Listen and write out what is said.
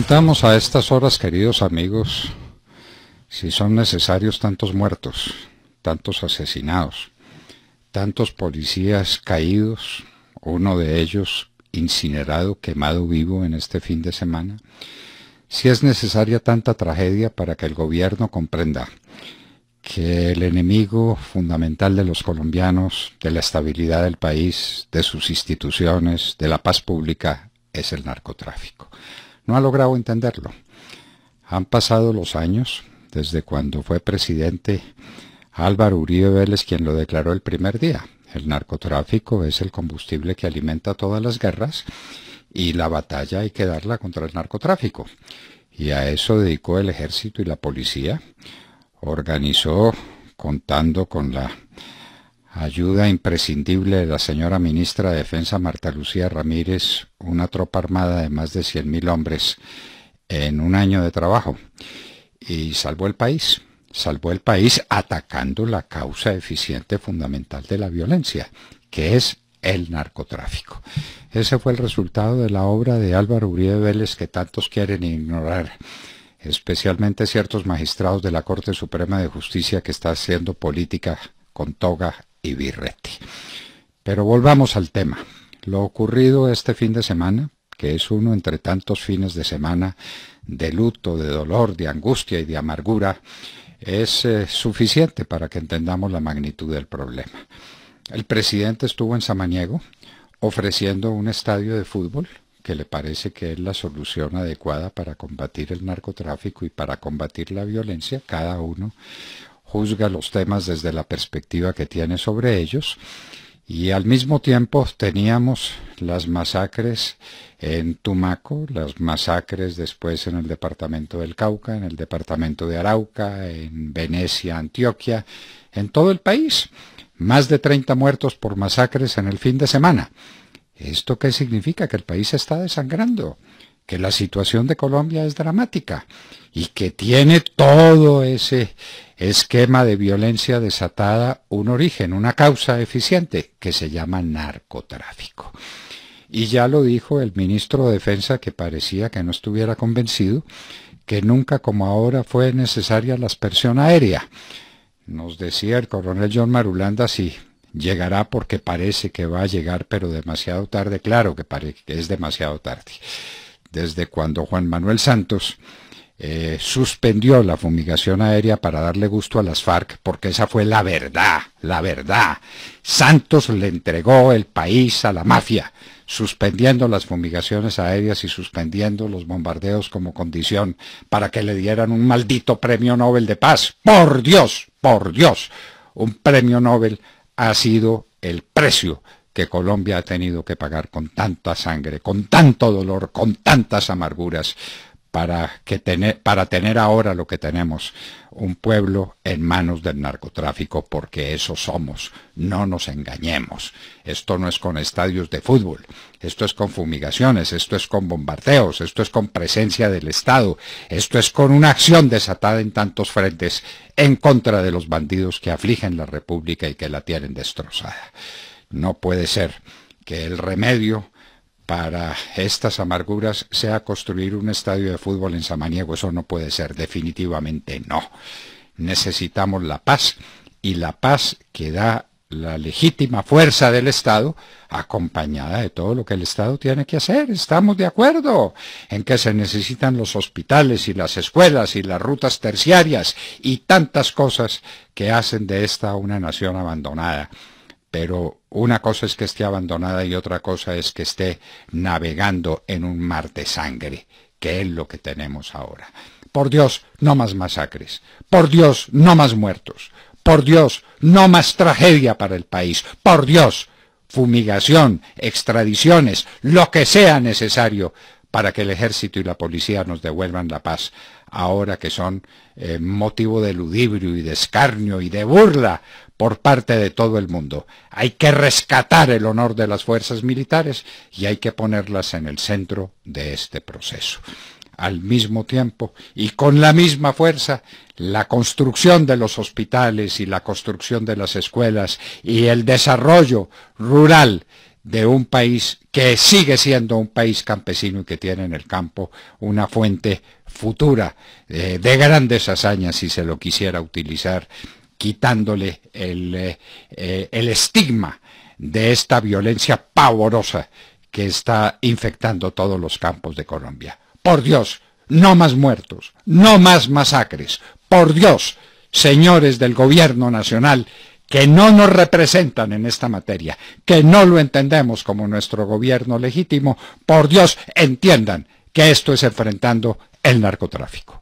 preguntamos a estas horas, queridos amigos, si son necesarios tantos muertos, tantos asesinados, tantos policías caídos, uno de ellos incinerado, quemado vivo en este fin de semana, si es necesaria tanta tragedia para que el gobierno comprenda que el enemigo fundamental de los colombianos, de la estabilidad del país, de sus instituciones, de la paz pública, es el narcotráfico no ha logrado entenderlo. Han pasado los años desde cuando fue presidente Álvaro Uribe Vélez quien lo declaró el primer día. El narcotráfico es el combustible que alimenta todas las guerras y la batalla hay que darla contra el narcotráfico. Y a eso dedicó el ejército y la policía. Organizó, contando con la ayuda imprescindible de la señora ministra de Defensa Marta Lucía Ramírez, una tropa armada de más de 100.000 hombres en un año de trabajo. Y salvó el país, salvó el país atacando la causa eficiente fundamental de la violencia, que es el narcotráfico. Ese fue el resultado de la obra de Álvaro Uribe Vélez que tantos quieren ignorar, especialmente ciertos magistrados de la Corte Suprema de Justicia que está haciendo política con toga y. Pero volvamos al tema. Lo ocurrido este fin de semana, que es uno entre tantos fines de semana de luto, de dolor, de angustia y de amargura, es eh, suficiente para que entendamos la magnitud del problema. El presidente estuvo en Samaniego ofreciendo un estadio de fútbol que le parece que es la solución adecuada para combatir el narcotráfico y para combatir la violencia, cada uno juzga los temas desde la perspectiva que tiene sobre ellos y al mismo tiempo teníamos las masacres en Tumaco, las masacres después en el departamento del Cauca, en el departamento de Arauca, en Venecia, Antioquia, en todo el país. Más de 30 muertos por masacres en el fin de semana. ¿Esto qué significa? Que el país está desangrando, que la situación de Colombia es dramática y que tiene todo ese esquema de violencia desatada un origen, una causa eficiente que se llama narcotráfico. Y ya lo dijo el ministro de Defensa que parecía que no estuviera convencido que nunca como ahora fue necesaria la aspersión aérea. Nos decía el coronel John Marulanda si llegará porque parece que va a llegar, pero demasiado tarde. Claro que, que es demasiado tarde. Desde cuando Juan Manuel Santos eh, suspendió la fumigación aérea para darle gusto a las FARC, porque esa fue la verdad, la verdad. Santos le entregó el país a la mafia, suspendiendo las fumigaciones aéreas y suspendiendo los bombardeos como condición para que le dieran un maldito premio Nobel de paz. Por Dios, por Dios, un premio Nobel ha sido el precio que Colombia ha tenido que pagar con tanta sangre, con tanto dolor, con tantas amarguras para, que tener, para tener ahora lo que tenemos, un pueblo en manos del narcotráfico, porque eso somos, no nos engañemos. Esto no es con estadios de fútbol, esto es con fumigaciones, esto es con bombardeos, esto es con presencia del Estado, esto es con una acción desatada en tantos frentes en contra de los bandidos que afligen la República y que la tienen destrozada. No puede ser que el remedio para estas amarguras sea construir un estadio de fútbol en Samaniego. Eso no puede ser, definitivamente no. Necesitamos la paz y la paz que da la legítima fuerza del Estado, acompañada de todo lo que el Estado tiene que hacer. Estamos de acuerdo en que se necesitan los hospitales y las escuelas y las rutas terciarias y tantas cosas que hacen de esta una nación abandonada pero una cosa es que esté abandonada y otra cosa es que esté navegando en un mar de sangre, que es lo que tenemos ahora. Por Dios, no más masacres. Por Dios, no más muertos. Por Dios, no más tragedia para el país. Por Dios, fumigación, extradiciones, lo que sea necesario para que el ejército y la policía nos devuelvan la paz, ahora que son eh, motivo de ludibrio y de escarnio y de burla por parte de todo el mundo. Hay que rescatar el honor de las fuerzas militares y hay que ponerlas en el centro de este proceso. Al mismo tiempo y con la misma fuerza, la construcción de los hospitales y la construcción de las escuelas y el desarrollo rural de un país que sigue siendo un país campesino y que tiene en el campo una fuente futura eh, de grandes hazañas si se lo quisiera utilizar, quitándole el, eh, eh, el estigma de esta violencia pavorosa que está infectando todos los campos de Colombia. Por Dios, no más muertos, no más masacres. Por Dios, señores del gobierno nacional, que no nos representan en esta materia, que no lo entendemos como nuestro gobierno legítimo, por Dios, entiendan que esto es enfrentando el narcotráfico.